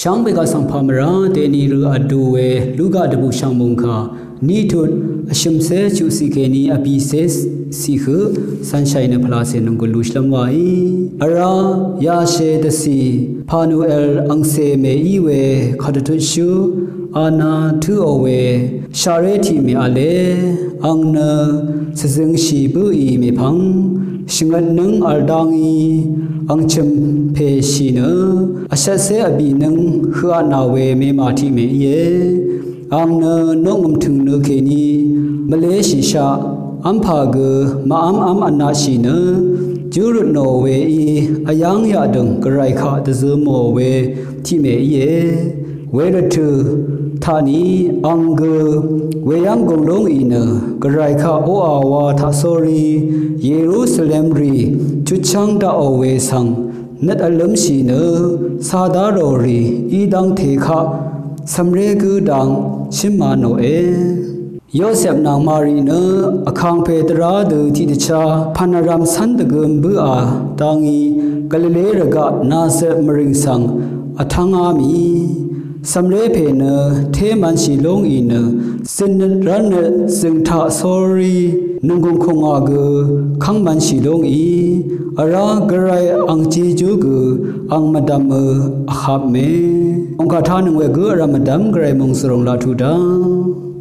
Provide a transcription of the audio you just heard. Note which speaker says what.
Speaker 1: ရှောင်းဘေကဆောင်ဖာမရာတေနီရူအဒူဝဲလူကတဘူရှောင်းမုန်ခါနီထုအရှုံဆဲချူစီကေနီအပီဆေစီခဆန်ရှိုင်းနဖလာစေနုံကလူရှလမ်ဝိုင်အရာယာရှေတစီဖာနူအယ်အန်ဆေမေဤဝဲခတ်တရှူ အာနာသူအဝဲရှာရဲတီမီအလေအန်နာစစင်းရှိပူဤမေဖန်းရှင်ငတ်နန်းအလဒန်းဤအန်ချမ်ဖေရှိနအဆက်ဆဲအဘီနန်းခါနာဝဲမေမာတီမေယေအန်နာနုံငမ်ထုံနခေနီမလေးရှိရှာအမ်ဖာဂမအမ်အမ်အနာရှိနကျူရနော်ဝဲဤအယန်းရဒံဂရိုက်ခါတဇမောဝဲတီမေယေဝဲရတူ ဌာနီအင်္ဂဝေယံဂုံလုံးဤနဂရိုက်ခါအိုအာဝါသာဆိုရီယေရုရှလမ်ရီချူချန်တာအဝေဆန်နတ်အလမ်ရှိနစာဒါရိုရီဤဒန်းထေခစမ်ရေကူဒန်းရှင်မာနိုအေယောဆက်နာမာရီနအခန်းဖေတရာဒူတိတချာဖနရမ်ဆန်ဒဂမ်ဘူအာတောင်ဤကလလေရကနာဆက်မရင်ဆန်အထငါမီ samle phe na the man si long i na sin ran na sing tha sorry nung gung khong a gu khang man si long i ara grai ang chi ju gu ang madam a khap me ong ka tha nang we gu ara madam grai mong srong la thu da